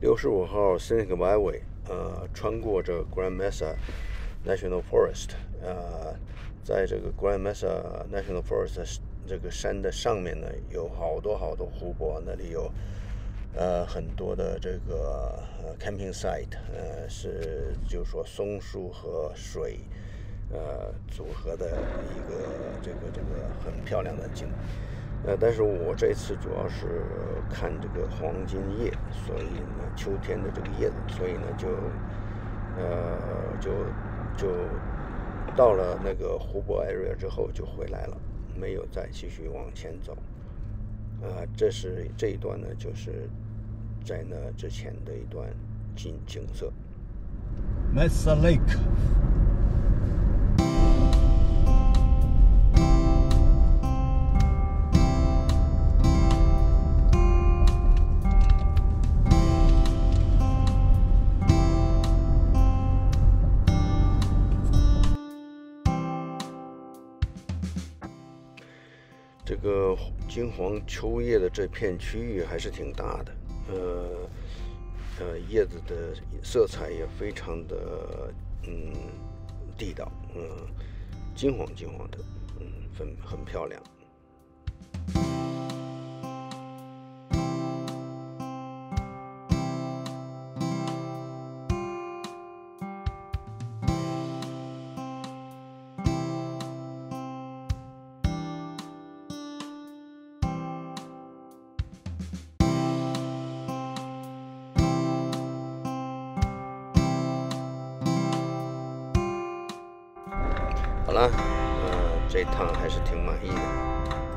六十五号 Scenic Byway，呃，穿过这 Grand Mesa National Forest，呃，在这个 Grand Mesa National Forest 这个山的上面呢，有好多好多湖泊，那里有呃很多的这个 camping site，呃，是就是说松树和水呃组合的一个这个这个很漂亮的景。呃，但是我这次主要是看这个黄金叶，所以呢，秋天的这个叶子，所以呢，就，呃，就就到了那个湖泊 area 之后就回来了，没有再继续往前走。呃，这是这一段呢，就是在那之前的一段景景色。Mesa Lake。这个金黄秋叶的这片区域还是挺大的，呃，呃，叶子的色彩也非常的嗯地道，嗯，金黄金黄的，嗯，很很漂亮。好了，呃，这趟还是挺满意的。